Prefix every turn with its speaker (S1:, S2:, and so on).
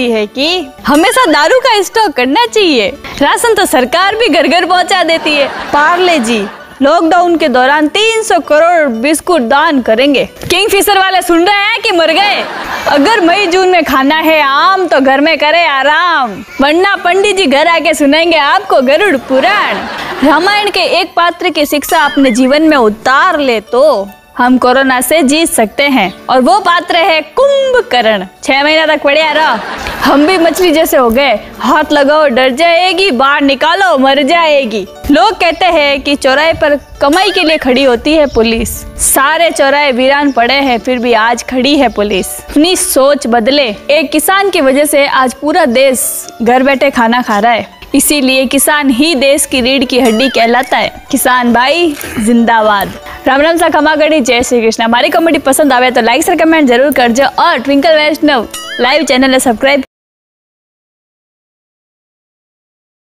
S1: देती है कि हमेशा दारू का स्टॉक करना चाहिए। राशन तो सरकार भी घर घर पहुँचा देती है। पार्ले जी लॉकडाउन के दौरान 300 करोड़ बिस्कुट दान करेंगे। किंग फिशर वाले सुन रहे हैं कि मर गए? अगर मई, जून में खाना है आम तो घर में करे आराम। वरना पंडित जी घर आके सुनाएँगे आपको गरुड़ पुराण। रामायण के एक पात्र की शिक्षा अपने जीवन में उतार ले तो हम कोरोना से जीत सकते हैं। और वो पात्र है कुंभकर्ण। छह महीना तक पड़े रहा। हम भी मछली जैसे हो गए। हाथ लगाओ, डर जाएगी, बाहर निकालो, मर जाएगी। लोग कहते हैं कि चौराहे पर कमाई के लिए खड़ी होती है पुलिस। सारे चौराहे वीरान पड़े हैं, फिर भी आज खड़ी है पुलिस। अपनी सोच बदले। एक किसान की वजह से आज पूरा देश घर बैठे खाना खा रहा है। इसीलिए किसान ही देश की रीढ़ की हड्डी कहलाता है। किसान भाई, जिंदाबाद। राम राम सा खमा गणी जय श्री कृष्ण। हमारी कॉमेडी पसंद आवे तो लाइक सर कमेंट ज़रूर कर करजो। और Twinkle Vaishnav live channel subscribe